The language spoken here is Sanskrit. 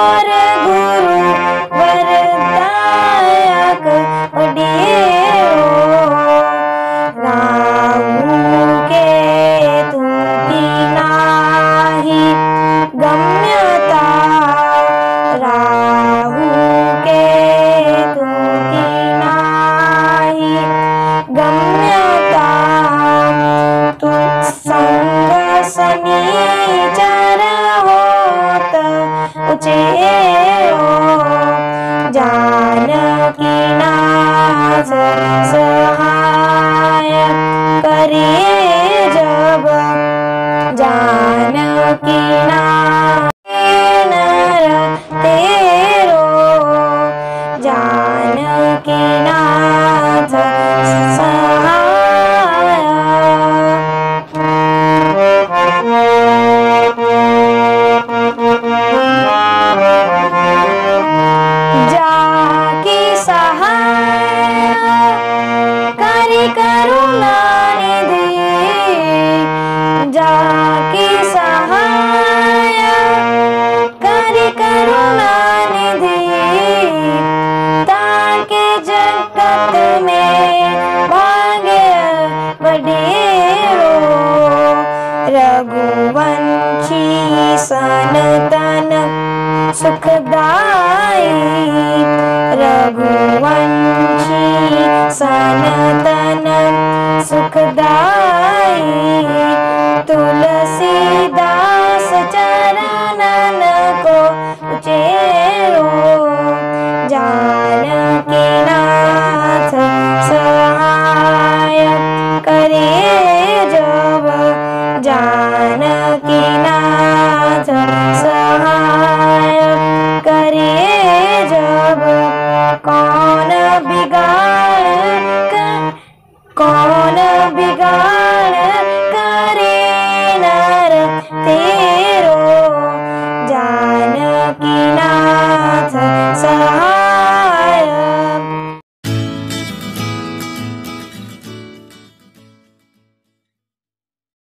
Lord. जानकी नाज सहाय करिए। सनतन सुखदायी रघुवंशी सनतन